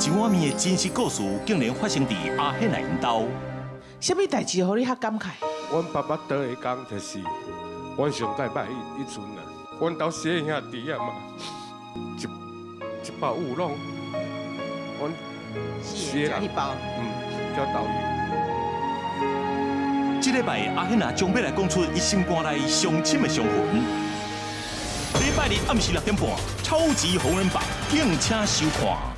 一碗面的真实故事，竟然发生伫阿赫那因兜。什么代志让你遐感慨？阮爸爸倒下讲就是，阮上届伊一阵啊，阮兜写兄弟啊嘛，一一包乌龙，阮写一包，嗯，叫导游。这礼拜阿赫啊将要来讲出一心肝内相亲的伤痕。礼拜日暗时六点半，超级红人榜，敬请收看。